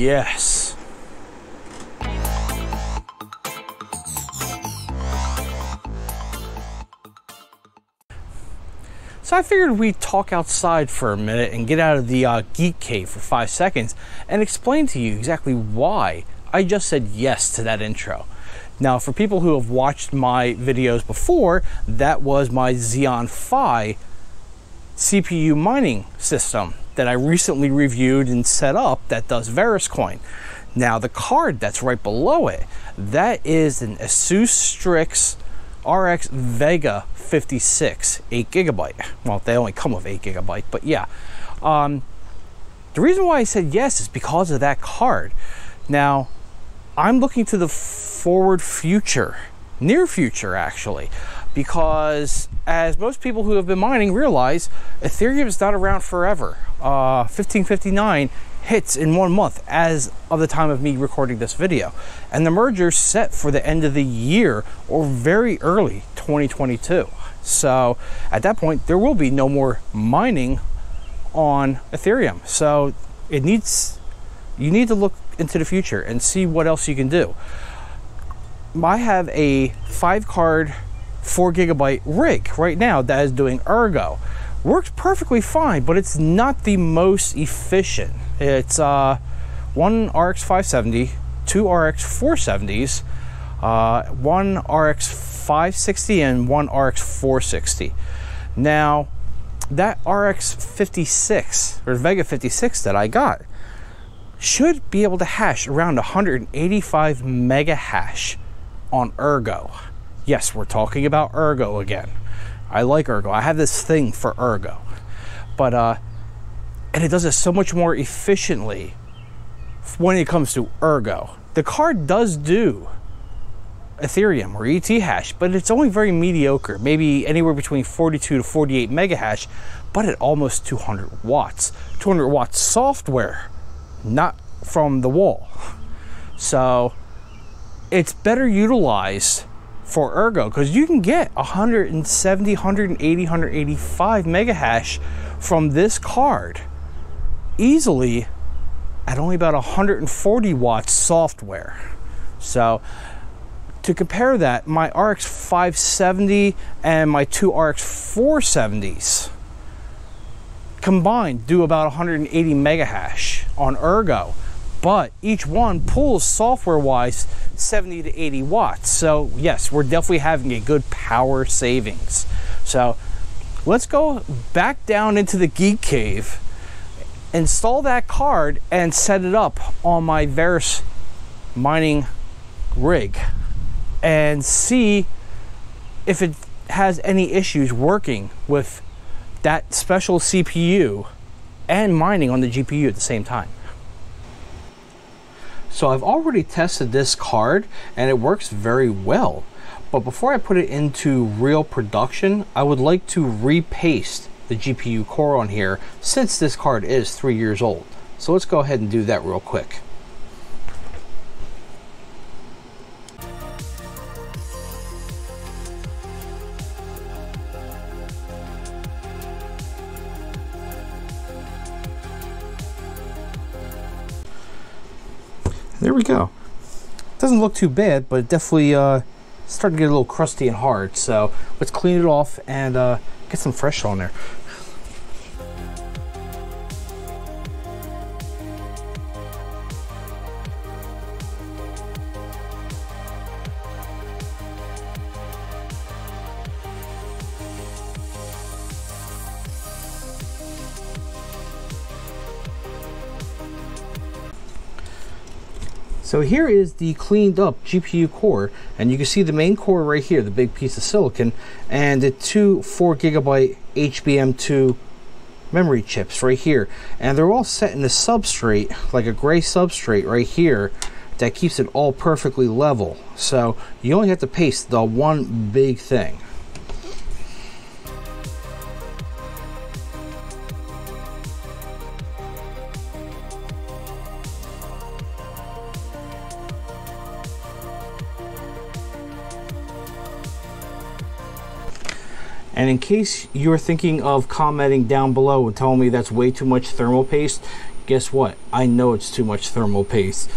yes. So I figured we'd talk outside for a minute and get out of the uh, geek cave for five seconds and explain to you exactly why I just said yes to that intro. Now, for people who have watched my videos before, that was my Xeon Phi CPU mining system that I recently reviewed and set up that does VerusCoin. Now, the card that's right below it, that is an Asus Strix RX Vega 56, 8 gigabyte. Well, they only come with 8 gigabyte, but yeah. Um, the reason why I said yes is because of that card. Now, I'm looking to the forward future, near future actually, because as most people who have been mining realize, Ethereum is not around forever. Uh, 1559 hits in one month as of the time of me recording this video. And the merger set for the end of the year or very early 2022. So at that point, there will be no more mining on Ethereum. So it needs, you need to look into the future and see what else you can do. I have a five card, four gigabyte rig right now that is doing Ergo. Works perfectly fine, but it's not the most efficient. It's uh, one RX 570, two RX 470s, uh, one RX 560, and one RX 460. Now, that RX 56 or Vega 56 that I got should be able to hash around 185 mega hash on Ergo. Yes, we're talking about Ergo again. I like Ergo. I have this thing for Ergo. But uh and it does it so much more efficiently when it comes to Ergo. The card does do Ethereum or Ethash, but it's only very mediocre, maybe anywhere between 42 to 48 mega hash, but at almost 200 watts. 200 watts software, not from the wall. So it's better utilized for Ergo because you can get 170, 180, 185 mega hash from this card easily at only about 140 watts software. So to compare that, my RX 570 and my two RX 470s combined do about 180 mega hash on Ergo, but each one pulls software wise 70 to 80 watts. So, yes, we're definitely having a good power savings. So, let's go back down into the Geek Cave, install that card, and set it up on my Verus mining rig and see if it has any issues working with that special CPU and mining on the GPU at the same time. So I've already tested this card and it works very well. But before I put it into real production, I would like to repaste the GPU core on here since this card is three years old. So let's go ahead and do that real quick. There we go. Doesn't look too bad, but it definitely uh, starting to get a little crusty and hard. So let's clean it off and uh, get some fresh on there. So here is the cleaned up GPU core, and you can see the main core right here, the big piece of silicon, and the two 4 gigabyte HBM2 memory chips right here. And they're all set in a substrate, like a gray substrate right here, that keeps it all perfectly level. So you only have to paste the one big thing. And in case you're thinking of commenting down below and telling me that's way too much thermal paste, guess what? I know it's too much thermal paste.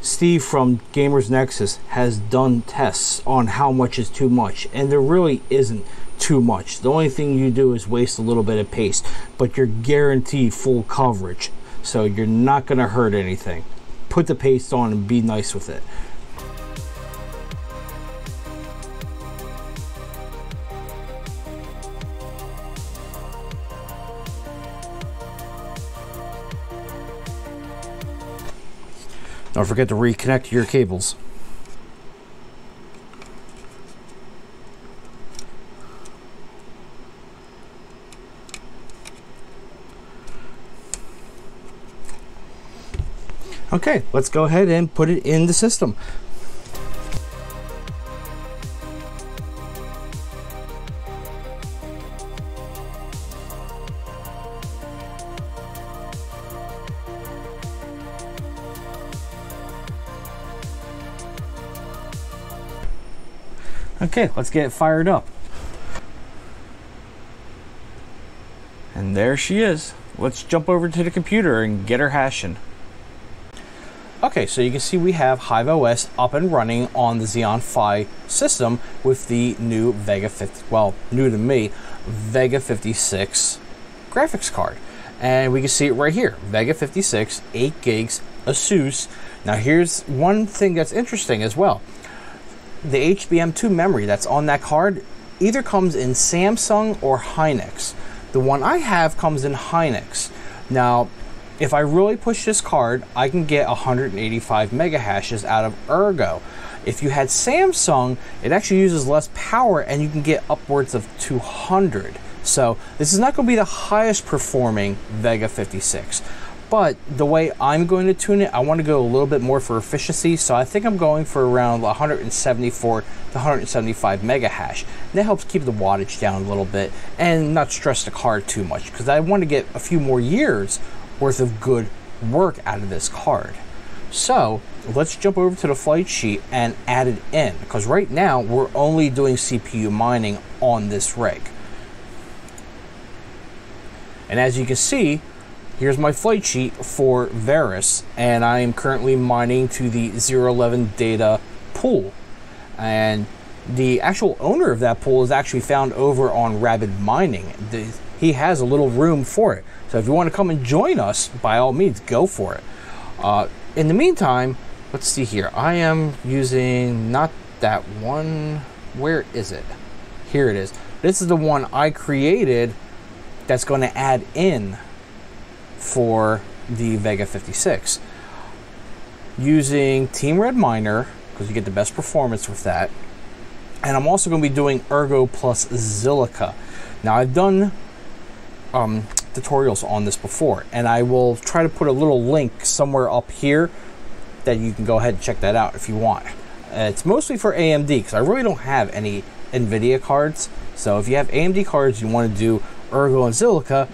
Steve from Gamers Nexus has done tests on how much is too much, and there really isn't too much. The only thing you do is waste a little bit of paste, but you're guaranteed full coverage, so you're not going to hurt anything. Put the paste on and be nice with it. Don't forget to reconnect your cables. Okay, let's go ahead and put it in the system. Okay, let's get it fired up. And there she is. Let's jump over to the computer and get her hashing. Okay, so you can see we have Hive OS up and running on the Xeon Phi system with the new Vega 50, well, new to me, Vega 56 graphics card. And we can see it right here, Vega 56, 8 gigs, ASUS. Now here's one thing that's interesting as well the HBM2 memory that's on that card either comes in Samsung or Hynix. The one I have comes in Hynix. Now, if I really push this card, I can get 185 mega hashes out of Ergo. If you had Samsung, it actually uses less power and you can get upwards of 200. So this is not going to be the highest performing Vega 56. But the way I'm going to tune it, I want to go a little bit more for efficiency. So I think I'm going for around 174 to 175 mega hash. And that helps keep the wattage down a little bit and not stress the card too much because I want to get a few more years worth of good work out of this card. So let's jump over to the flight sheet and add it in because right now we're only doing CPU mining on this rig. And as you can see, Here's my flight sheet for Verus, and I am currently mining to the 011 data pool. And the actual owner of that pool is actually found over on Rabid Mining. The, he has a little room for it. So if you want to come and join us, by all means, go for it. Uh, in the meantime, let's see here. I am using not that one. Where is it? Here it is. This is the one I created that's going to add in for the Vega 56 using Team Red Miner because you get the best performance with that. And I'm also going to be doing Ergo plus Zilliqa. Now I've done um, tutorials on this before, and I will try to put a little link somewhere up here that you can go ahead and check that out if you want. Uh, it's mostly for AMD because I really don't have any NVIDIA cards. So if you have AMD cards, you want to do Ergo and Zilliqa,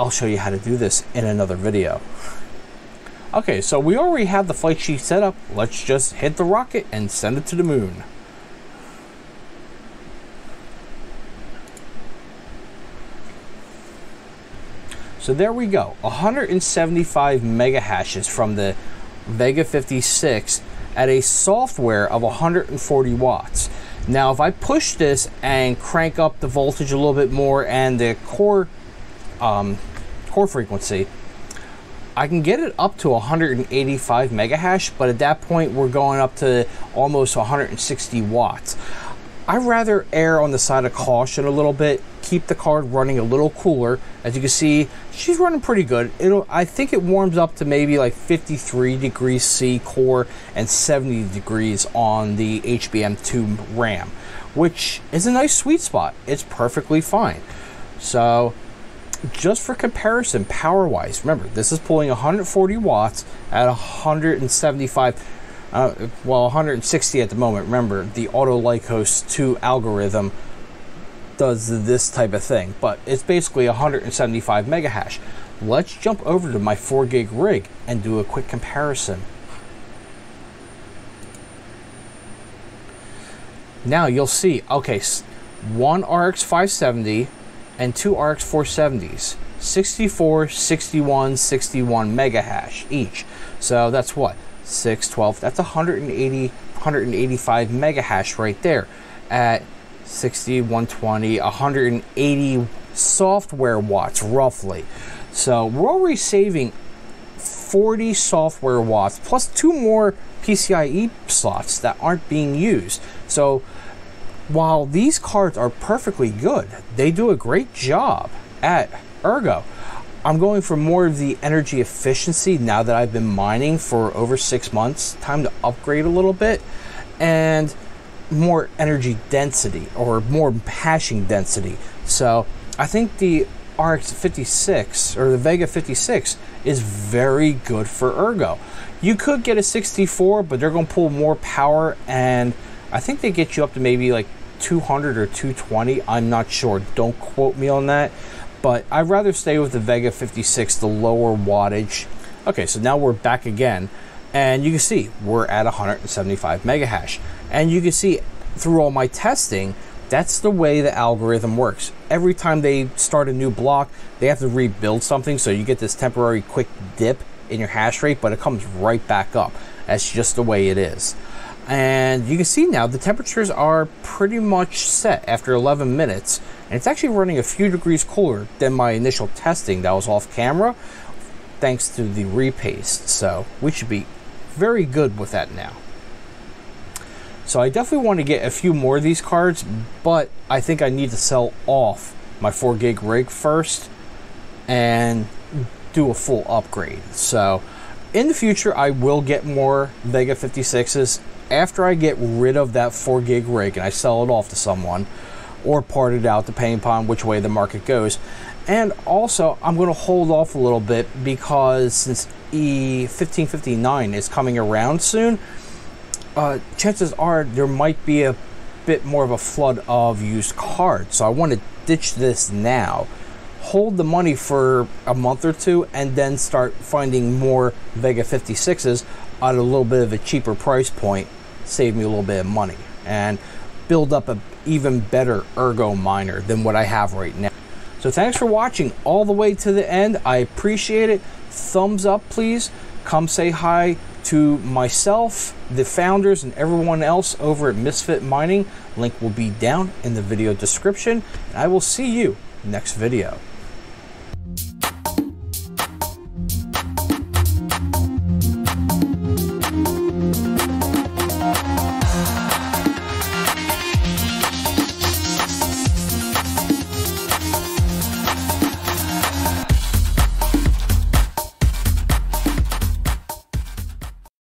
I'll show you how to do this in another video. Okay, so we already have the flight sheet set up. Let's just hit the rocket and send it to the moon. So there we go, 175 mega hashes from the Vega 56 at a software of 140 watts. Now, if I push this and crank up the voltage a little bit more and the core um, core frequency, I can get it up to 185 megahash, but at that point we're going up to almost 160 watts. I'd rather err on the side of caution a little bit, keep the card running a little cooler. As you can see, she's running pretty good. It'll, I think it warms up to maybe like 53 degrees C core and 70 degrees on the HBM2 RAM, which is a nice sweet spot. It's perfectly fine. So just for comparison, power wise, remember this is pulling 140 watts at 175, uh, well, 160 at the moment. Remember, the Autolykos 2 algorithm does this type of thing, but it's basically 175 megahash. Let's jump over to my 4 gig rig and do a quick comparison. Now you'll see, okay, one RX 570 and two RX 470s. 64, 61, 61 mega hash each. So that's what? 6, 12, that's 180, 185 mega hash right there at 60, 120, 180 software watts roughly. So we're already saving 40 software watts plus two more PCIe slots that aren't being used. So while these cards are perfectly good, they do a great job at Ergo. I'm going for more of the energy efficiency now that I've been mining for over six months. Time to upgrade a little bit and more energy density or more hashing density. So I think the RX 56 or the Vega 56 is very good for Ergo. You could get a 64, but they're going to pull more power, and I think they get you up to maybe like 200 or 220. I'm not sure. Don't quote me on that. But I'd rather stay with the Vega 56, the lower wattage. Okay, so now we're back again, and you can see we're at 175 mega hash. And you can see through all my testing, that's the way the algorithm works. Every time they start a new block, they have to rebuild something, so you get this temporary quick dip in your hash rate, but it comes right back up. That's just the way it is. And you can see now the temperatures are pretty much set after 11 minutes, and it's actually running a few degrees cooler than my initial testing that was off camera, thanks to the repaste. So we should be very good with that now. So I definitely want to get a few more of these cards, but I think I need to sell off my 4 gig rig first and do a full upgrade. So in the future, I will get more Vega 56s after I get rid of that 4 gig rig and I sell it off to someone or part it out depending upon which way the market goes. And also, I'm going to hold off a little bit because since E1559 is coming around soon, uh, chances are there might be a bit more of a flood of used cards. So I want to ditch this now, hold the money for a month or two, and then start finding more Vega 56s at a little bit of a cheaper price point, save me a little bit of money, and build up an even better ergo miner than what I have right now. So thanks for watching all the way to the end. I appreciate it. Thumbs up, please. Come say hi to myself, the founders, and everyone else over at Misfit Mining. Link will be down in the video description. And I will see you next video.